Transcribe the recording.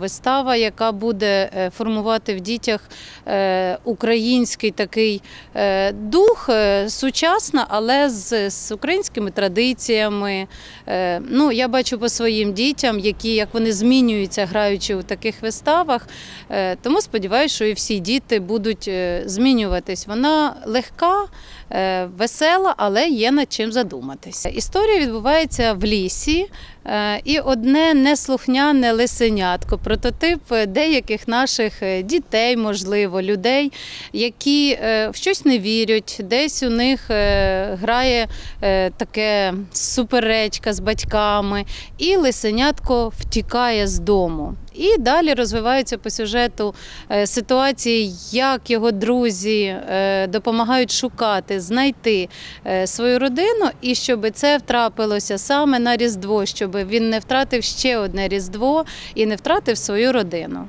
вистава, яка буде е, формувати в дітях е, український такий е, дух, сучасна, але з, з українськими традиціями. Ну, я бачу по своїм дітям, які як вони змінюються, граючи у таких виставах. Тому сподіваюся, що і всі діти будуть змінюватись. Вона легка, весела, але є над чим задуматись. Історія відбувається в лісі, і одне неслухняне лисенятко, прототип деяких наших е, дітей, можливо, людей, які е, в щось не вірять, десь у них е, грає таке суперечка з батьками, і лисенятко втікає з дому. І далі розвиваються по сюжету е, ситуації, як його друзі е, допомагають шукати, знайти е, свою родину, і щоб це втрапилося саме на Різдво, щоб він не втратив ще одне Різдво і не втратив свою родину.